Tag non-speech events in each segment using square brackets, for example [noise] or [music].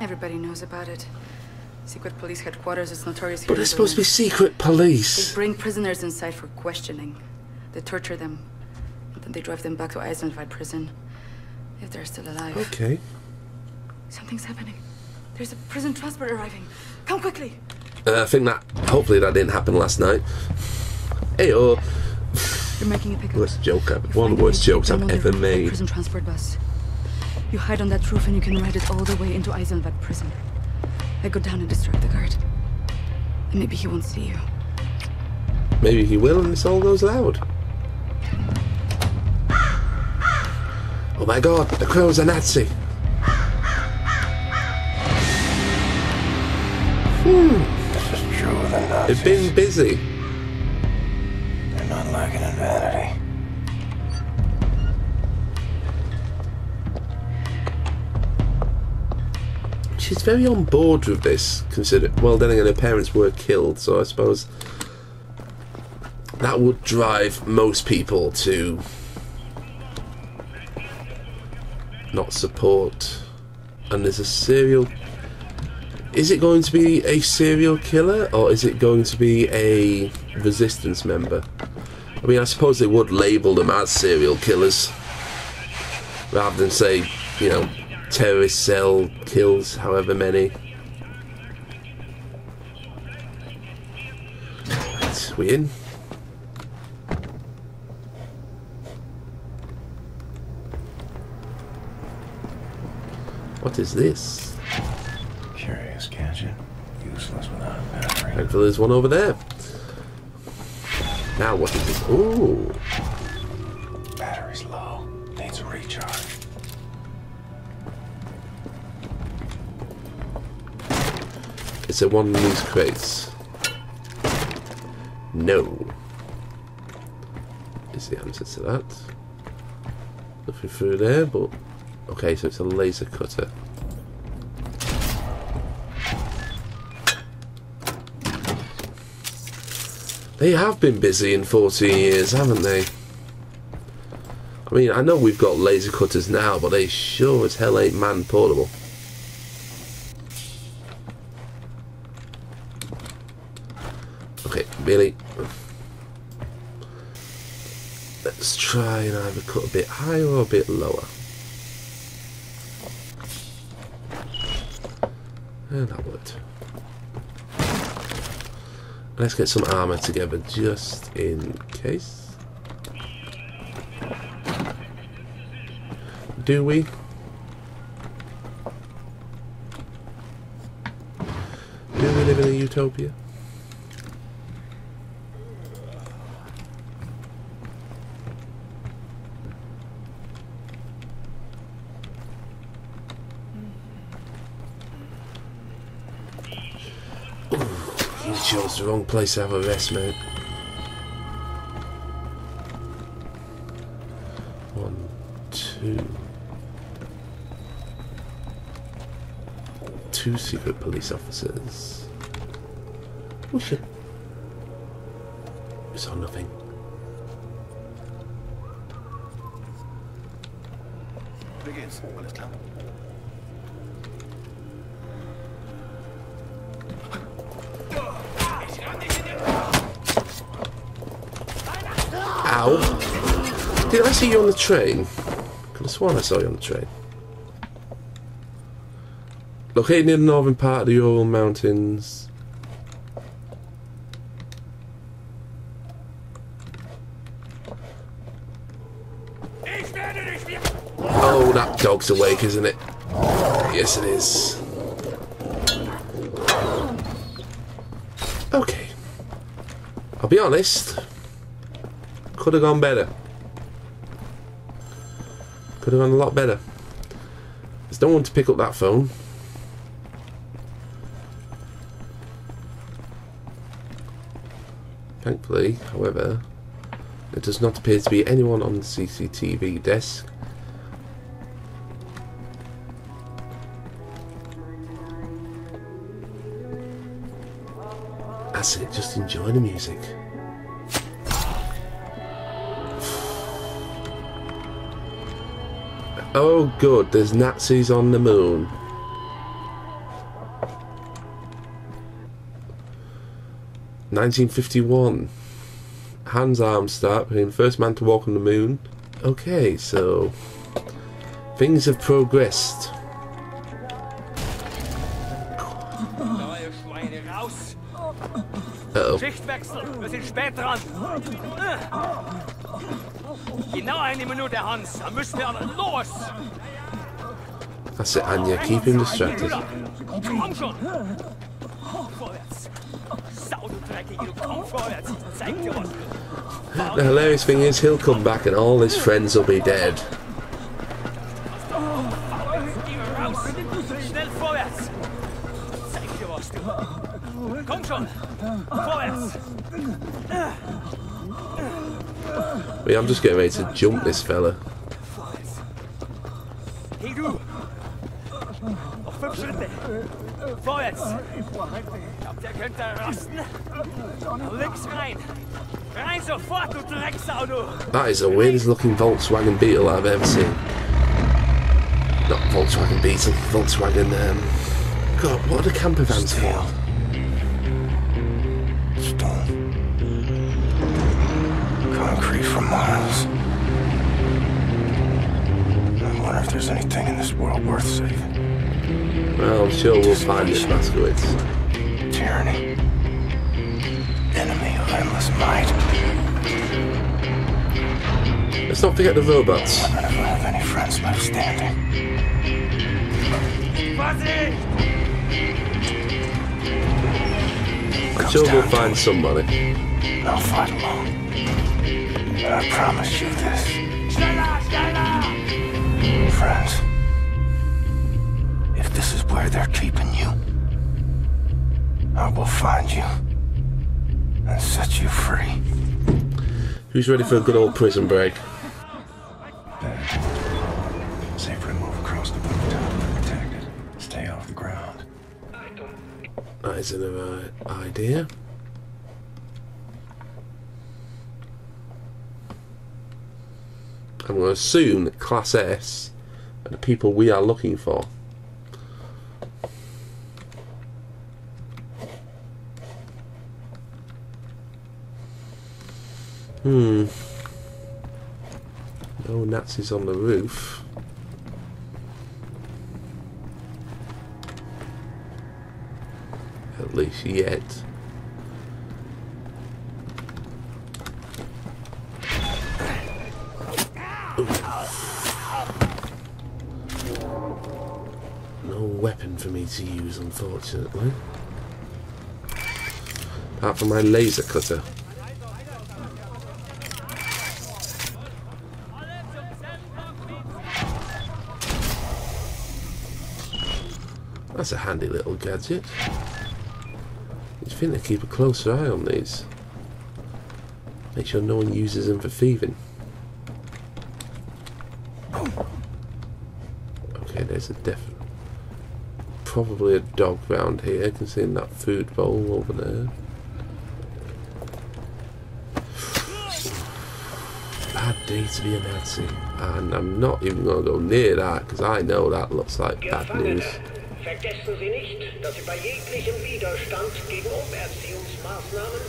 Everybody knows about it. Secret police headquarters is notorious. But it's supposed to be secret police. They bring prisoners inside for questioning. They torture them. And then they drive them back to Eisenwald prison. If they're still alive. Okay. Something's happening. There's a prison transport arriving. Come quickly. Uh, I think that hopefully that didn't happen last night. Hey, oh. You're making a pickup. Worst joke I've, one of the worst jokes I've ever made. Prison transport bus. You hide on that roof and you can ride it all the way into Eisenwald prison. I go down and distract the guard. And maybe he won't see you. Maybe he will and this all goes loud. Oh my god, the crow's a Nazi. Hmm. This is true of the Nazis. They've been busy. They're not lacking in vanity. She's very on board with this, consider well then again her parents were killed, so I suppose that would drive most people to not support and there's a serial is it going to be a serial killer or is it going to be a resistance member? I mean I suppose they would label them as serial killers rather than say, you know, terrorist cell kills however many. Right, we in? What is this? Curious gadget. Useless without a battery. Thankfully there's one over there. Now what is this? Ooh. Battery's low. Needs a recharge. Is there one in these crates? No. Is the answer to that. Nothing through there, but... Okay, so it's a laser cutter. They have been busy in 14 years, haven't they? I mean, I know we've got laser cutters now, but they sure as hell ain't man portable. Billy. Let's try and either cut a bit higher or a bit lower. And that worked. Let's get some armour together just in case. Do we? Do we live in a utopia? Chose the wrong place to have a rest, mate. One, two. Two secret police officers. We should. We saw nothing. Geht's? Alles klar? Ow! Did I see you on the train? Could have sworn I saw you on the train. Located near the northern part of the Ural Mountains. Oh, that dog's awake, isn't it? Yes, it is. Okay. I'll be honest. Could have gone better. Could have gone a lot better. There's no one to pick up that phone. Thankfully, however, there does not appear to be anyone on the CCTV desk. That's it, just enjoy the music. Oh good, there's Nazis on the moon. Nineteen fifty one. Hans Armstadt the first man to walk on the moon. Okay, so things have progressed. Genau eine Minute, Hans. Dann müssen wir los. That's it, Anya. Keep him distracted. Komm schon. The hilarious thing is, he'll come back and all his friends will be dead. I'm just getting ready to jump this fella. That is the weirdest looking Volkswagen Beetle I've ever seen. Not Volkswagen Beetle, Volkswagen, um... God, what are the camper vans Steel. Concrete for miles. I wonder if there's anything in this world worth saving. Well, I'm sure we'll find it, Blazkowicz. Tyranny. Enemy of endless might. Let's not forget the robots. Wonder if I have any friends left standing. Vorsicht! I'm sure we'll find somebody. I'll fight alone. And I promise you this, friends. If this is where they're keeping you, I will find you and set you free. Who's ready for a good old prison break? Safe move across the rooftop, protected. Stay off the ground. That is another idea. I'm going to assume that Class S are the people we are looking for. Hmm. No Nazis on the roof. At least yet. For me to use, unfortunately. Apart from my laser cutter. That's a handy little gadget. You think they keep a closer eye on these. Make sure no one uses them for thieving. Okay, there's a definite. Probably a dog round here. I can see in that food bowl over there. Bad day to be a Nazi. And I'm not even going to go near that because I know that looks like bad news. vergessen Sie nicht, dass Sie bei jeglichem Widerstand gegen Umerziehungsmaßnahmen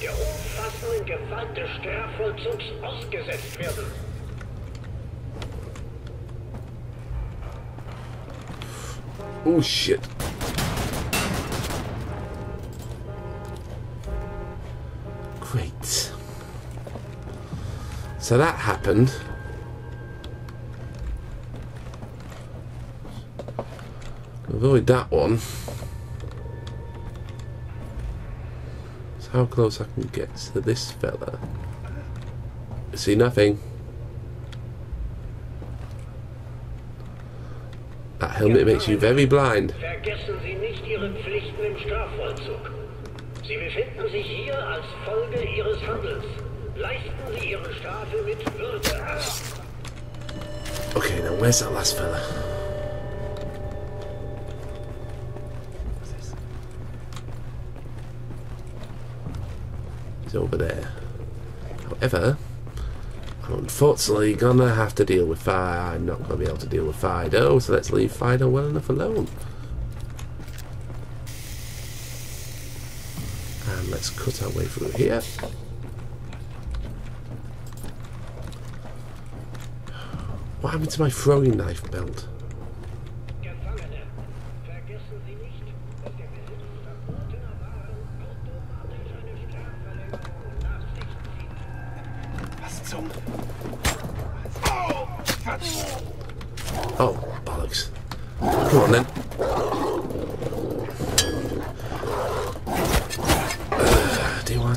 der umfassenden Gewalt des Strafvollzugs ausgesetzt werden. Oh shit. Great. So that happened. Avoid that one. So how close I can get to this fella? See nothing. That helmet makes you very blind. Vergessen Sie nicht Ihre Pflichten im Strafvollzug. Sie befinden sich hier als Folge Ihres Handels. Leisten Sie Ihre Strafe mit Würde. Okay, now where's that last fella? He's over there. However, unfortunately gonna have to deal with Fido. I'm not gonna be able to deal with Fido, so let's leave Fido well enough alone. And let's cut our way through here. What happened to my throwing knife belt?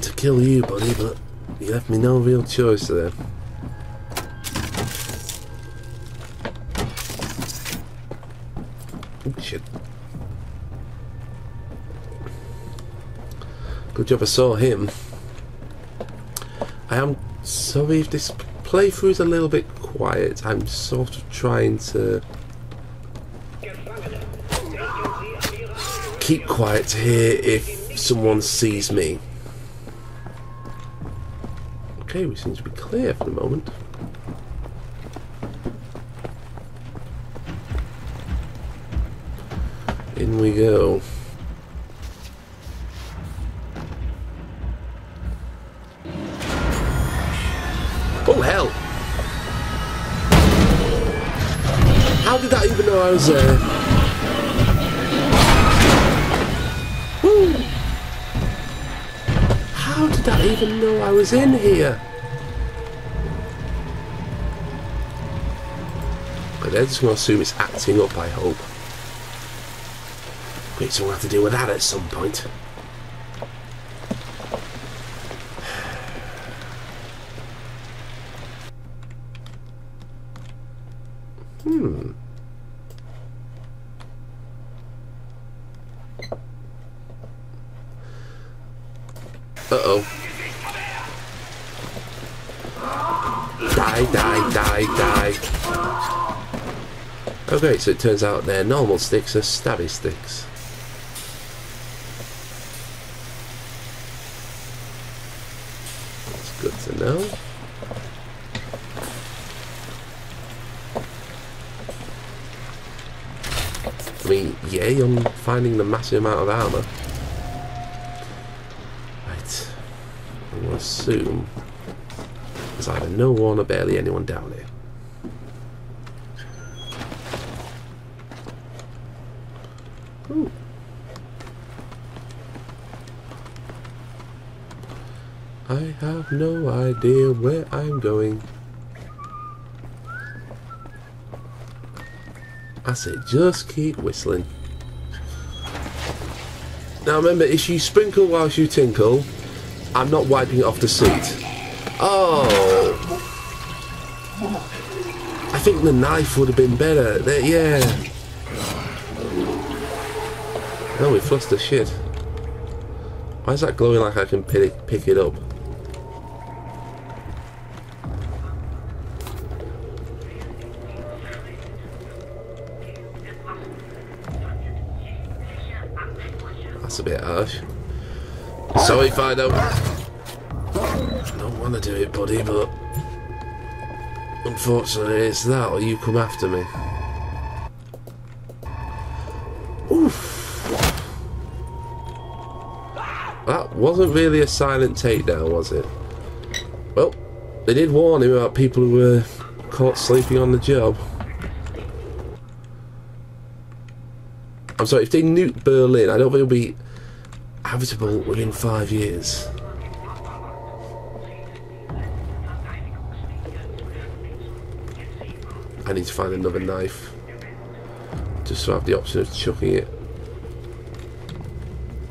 To kill you, buddy, but you left me no real choice there. Oh, shit. Good job I saw him. I am sorry if this playthrough is a little bit quiet. I'm sort of trying to keep quiet hear if someone sees me. Okay, we seem to be clear for the moment. In we go. Oh hell! How did I even know I was there? Even know I was in here? But they're just going to assume it's acting up, I hope. Great, so we'll have to deal with that at some point. Okay, so it turns out their normal sticks are stabby sticks. That's good to know. I mean, yay on finding the massive amount of armour. Right. I'm going to assume there's either no one or barely anyone down here. Have no idea where I'm going. I say just keep whistling. Now remember, if you sprinkle whilst you tinkle, I'm not wiping it off the seat. Oh! I think the knife would have been better. There, yeah. Oh, no, we flushed the shit. Why is that glowing like I can pick it up? That's a bit harsh. Sorry, Fido. I don't want to do it, buddy, but unfortunately, it's that, or you come after me. Oof. That wasn't really a silent takedown, was it? Well, they did warn him about people who were caught sleeping on the job. I'm sorry, if they nuke Berlin, I don't think it'll be habitable within five years. I need to find another knife. Just so I have the option of chucking it.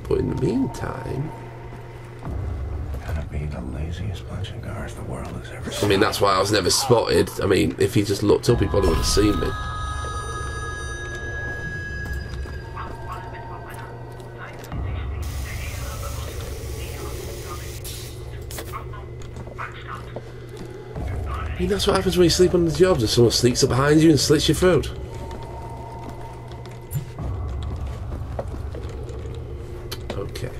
But in the meantime, Gotta be the laziest bunch of guards the world has ever I mean, that's why I was never spotted. I mean, if he just looked up, he probably would have seen me. Mean, that's what happens when you sleep on the job. Just someone sneaks up behind you and slits your throat. Okay.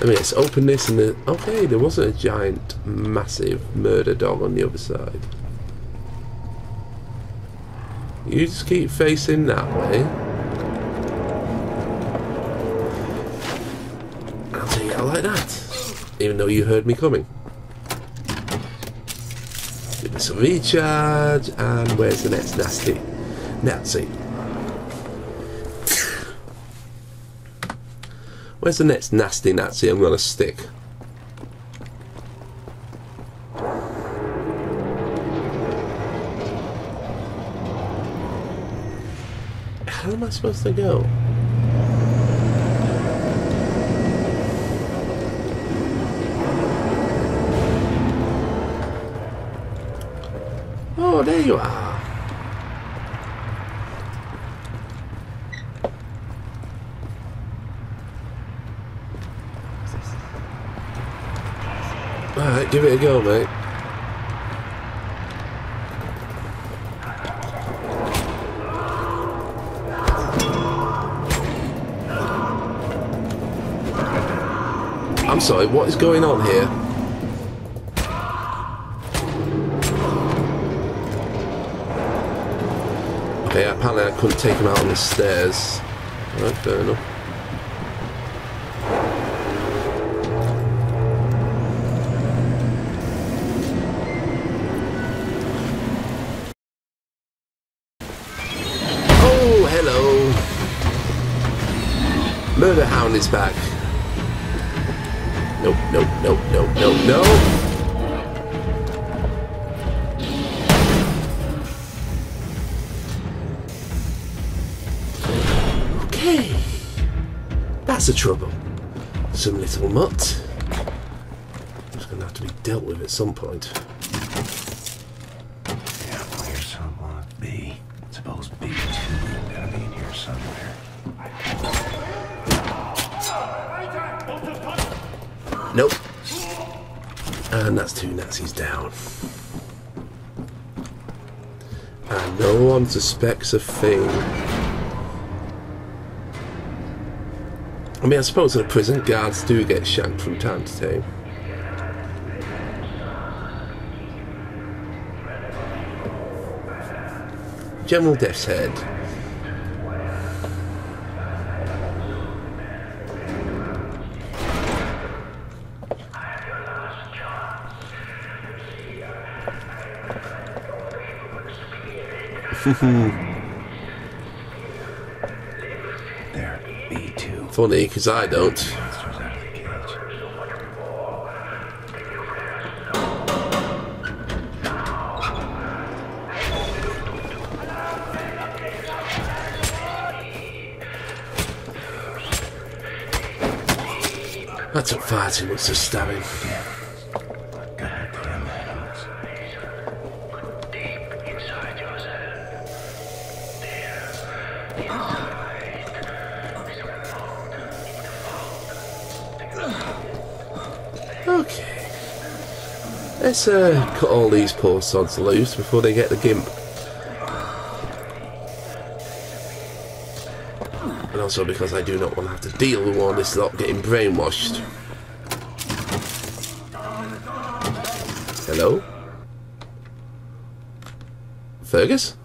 I mean, let's open this and then... Okay, there wasn't a giant, massive murder dog on the other side. You just keep facing that way. I'll like that. Even though you heard me coming. Some recharge, and where's the next nasty Nazi? Where's the next nasty Nazi I'm gonna stick? How am I supposed to go? You are. Alright, give it a go, mate. I'm sorry, what is going on here? Okay, apparently I couldn't take him out on the stairs. Alright, fair enough. That's the trouble. Some little mutt. It's going to have to be dealt with at some point. Yeah, where someone uh, B. Suppose B2 gotta be in here somewhere. Nope. And that's two Nazis down. And no one suspects a thing. Mean, I suppose in a prison, guards do get shanked from time to time. General Deathshead. [laughs] Funny, because I don't. Monsters out of the cage. That took far too much to stabbing. Let's uh, cut all these poor sods loose before they get the gimp. And also because I do not want to have to deal with all this lot getting brainwashed. Hello? Fergus?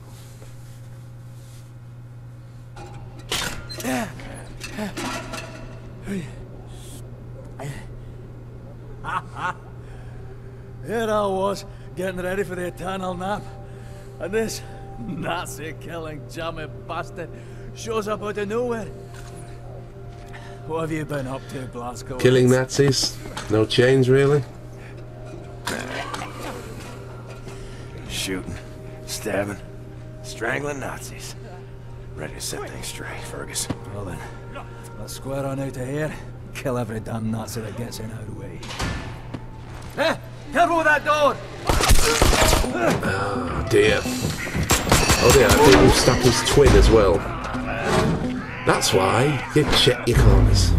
Here I was, getting ready for the eternal nap. And this Nazi-killing jammy bastard shows up out of nowhere. What have you been up to, Glasgow? Killing Nazis? No change, really? Shooting, stabbing, strangling Nazis. Ready to set things straight, Fergus. Well then, let's square on out of here. Kill every damn Nazi that gets in our way. Hey! Careful with that door! Oh dear. Oh dear, I think we've stabbed his twin as well. That's why you check your corners.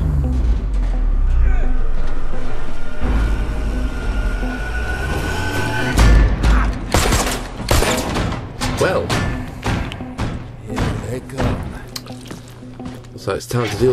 Well, Here they come. so it's time to deal